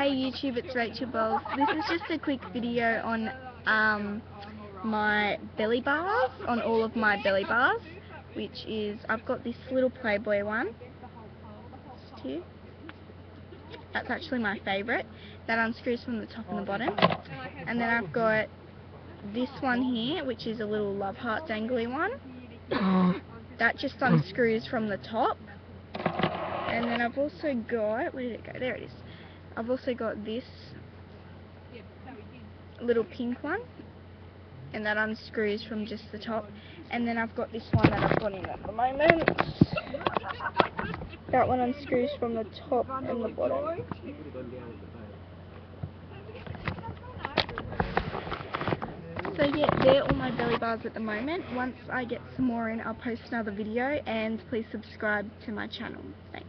Hey YouTube, it's Rachel Bowles. This is just a quick video on um, my belly bars, on all of my belly bars, which is, I've got this little Playboy one. That's actually my favourite. That unscrews from the top and the bottom. And then I've got this one here, which is a little love heart dangly one. That just unscrews from the top. And then I've also got, where did it go? There it is. I've also got this little pink one. And that unscrews from just the top. And then I've got this one that I've got in at the moment. That one unscrews from the top and the bottom. So yeah, they're all my belly bars at the moment. Once I get some more in, I'll post another video and please subscribe to my channel. Thanks.